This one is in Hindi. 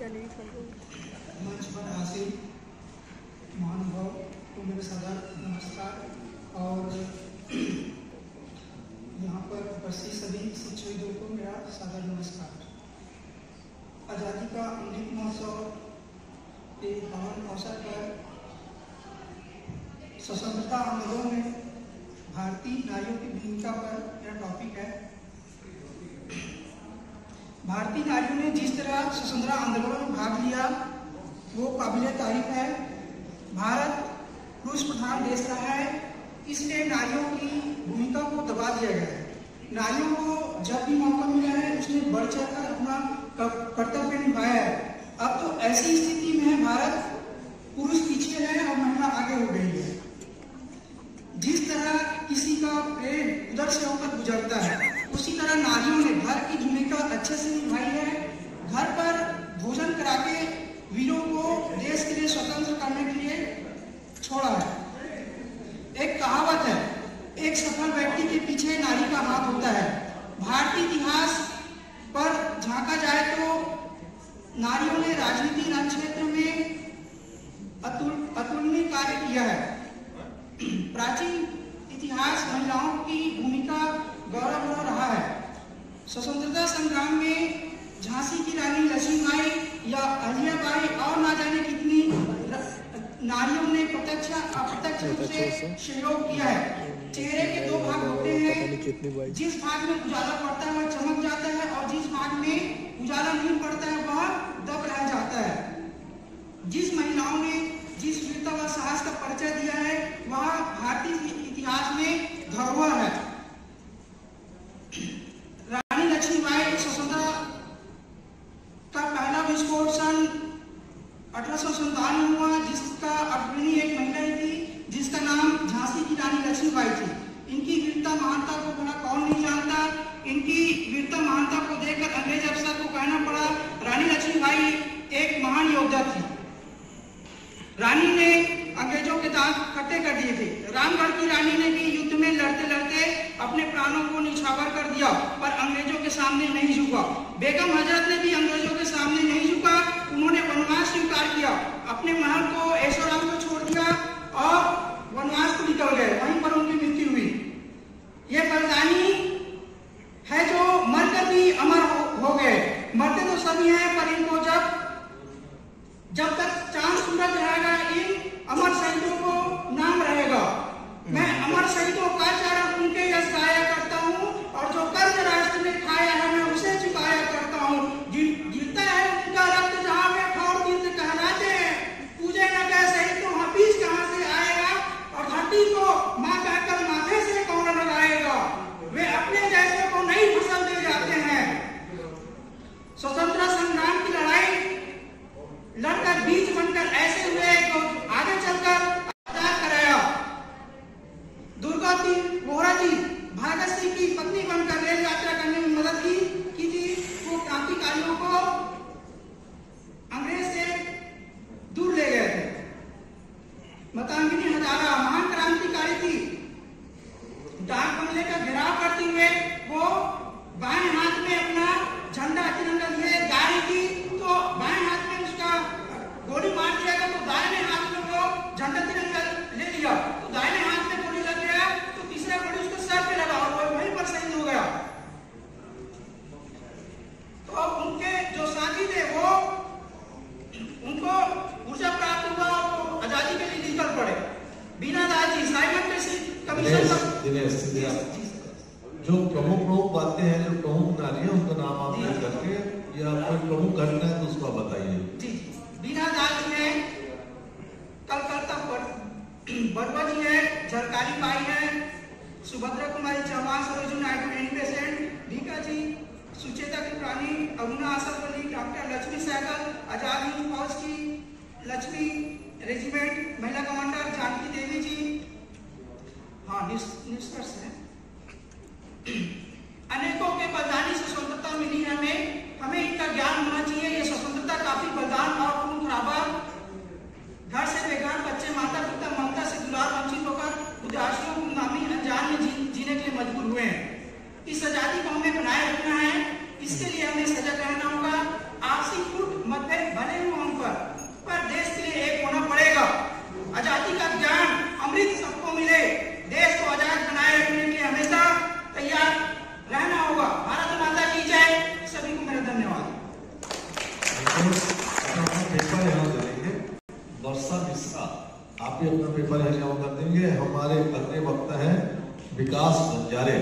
मंच पर महानुभाव को मेरे नमस्कार। और यहाँ पर उपस्थित सभी शिक्षकों को मेरा नमस्कार। आज़ादी का अमृत महोत्सव के पावन अवसर पर स्वतंत्रता आंदोलन में भारतीय नारियों की भूमिका पर मेरा टॉपिक है। भारतीय नारियों ने जिस तरह स्वतंत्रता आंदोलन में भाग लिया, वो काबिल तारीफ़ है। भारत पुरुष प्रधान देश रहा है। इसलिए नारियों की भूमिका को दबा दिया गया है। नारियों को जब भी मौका मिला है, उसने बढ़ चढ़कर अपना कर्तव्य निभाया है। अब तो ऐसी स्थिति में है, भारत पुरुष पीछे है और महिला आगे हो गई है। जिस तरह किसी का प्रेम उधर से होकर गुजरता है, उसी तरह नारियों ने घर की भूमिका अच्छे से निभाई है। घर पर भोजन करा के वीरों को देश के लिए स्वतंत्र करने के लिए छोड़ा है। एक कहावत है, एक सफल व्यक्ति के पीछे नारी का हाथ होता है। भारतीय इतिहास पर झांका जाए तो नारियों ने राजनीति क्षेत्र में अतुल, अतुलनीय कार्य किया है। प्राचीन इतिहास महिलाओं की भूमिका गौरव रहा है। स्वतंत्रता संग्राम में झांसी की रानी लक्ष्मीबाई या अहिल्याबाई और ना जाने कितनी नारियों ने प्रत्यक्ष अप्रत्यक्ष रूप से सहयोग किया है। चेहरे के दो भाग होते हैं। जिस भाग में उजाला पड़ता है वह चमक जाता है और जिस भाग में उजाला नहीं पड़ता है वह दब रह जाता है। जिस महिलाओं ने जिस वीरता व साहस का परिचय दिया है वह भारतीय इतिहास में धरोहर है रानी लक्ष्मीबाई स्वतंत्रता का पहला सन अठारह हुआ, जिसका अग्रणी एक महिला थी, जिसका नाम झांसी की रानी लक्ष्मीबाई थी। इनकी वीरता महानता को भला कौन नहीं जानता? इनकी वीरता महानता को देखकर अंग्रेज़ अफसर को कहना पड़ा, रानी लक्ष्मीबाई एक महान योद्धा थी। रानी ने अंग्रेज़ों के दांत खट्टे कर दिए थे। रामगढ़ की रानी ने भी युद्ध में लड़ते लड़ते अपने प्राणों को निछावर कर दिया पर अंग्रेज़ों के सामने नहीं झुका। बेगम हज़रत ने भी अंग्रेज़ों के सामने नहीं झुका। उन्होंने वनवास स्वीकार किया। अपने महल को ऐश्वर्याम को छोड़ दिया और वनवास को निकल गए। वहीं पर उनकी मृत्यु हुई। ये बलिदानी है जो मरकर भी अमर हो, हो गए। मरते तो सभी हैं पर इनको जब जब तक चाँद सूरज रहेगा इन अमर शहीदों को नाम रहेगा मैं अमर शहीदों का चरण उनके यश गाया करता हूँ और जो कर्ज राष्ट्र ने खाया है मैं उसे चुकाया करता हूँ जीता है उनका रक्त जहाँ में खौर तीर्थ कहलाते हैं पूजे न गए शहीद तो हफीज कहाँ से आएगा और धरती को माँ कहकर माथे से कौन लगाएगा वे अपने जैसे को नहीं फ़सल दे जाते हैं स्वतंत्रता संग्राम की लड़ाई लड़कर बीच बनकर ऐसे हुए तो आगे चलकर कराया दुर्गा जी मोहरा जी भागत सिंह की पत्नी बनकर रेल यात्रा करने में मदद की की थी वो क्रांतिकारियों को अंग्रेज़ से दूर ले गए थे मतांगिनी हजारा महान क्रांतिकारी थी डाक बंगले का घेराव करते हुए वो बाएँ हाथ में अपना झंडा तिरंगा लिए गाड़ी की तो बाएँ हाथ में उसका गोली मार दिया गया तो दाहिने हाथ में वो झंडा तिरंगा ले लिया तो दाहिने हाथ में गोली लग गया तो तीसरा गोली उसको सर पे लगा और वो वहीं पर शहीद हो गया तो उनके जो साथी थे वो उनको ऊर्जा प्राप्त हुआ और वो आज़ादी के लिए निकल पड़े बिना दाजी साइमन कमीशन जो प्रमुख प्रमुख बातें हैं, जो प्रमुख नारी है, उनका नाम आप ले करके या कोई प्रमुख घटना है तो उसको बताइए। बिना दाज में जी झरकारी बाई है, सुभद्रा कुमारी चौहान सरोजू नायडू, एनी पेशेंट जी, सुचेता की अरुणा आसरवली डॉक्टर लक्ष्मी सहगल, आज़ाद हिंद फौज की लक्ष्मी रेजिमेंट महिला कमांडर जानकी देवी जी हाँ निष्कर्ष है अनेकों के बलिदानी से स्वतंत्रता मिली है हमें हमें इनका ज्ञान होना चाहिए ये स्वतंत्रता काफ़ी बलिदान और खून खराबा घर से बेघर बच्चे माता पिता ममता से दुलार वंचित होकर उदासियों गुमनामी अनजान में जी, जीने के लिए मजबूर हुए हैं इस आज़ादी को हमें बनाए रखना है इसके लिए हमें सजग रहना होगा आपसी फुट मतभेद अमृत सबको मिले देश को आज़ाद बनाए रखने के लिए हमेशा तैयार रहना होगा भारत माता की जय सभी को मेरा धन्यवाद अपना पेपर यहाँ वर्षा आप भी अपना पेपर यहाँ जमा कर देंगे। हमारे अगले वक्त है विकास बंजारे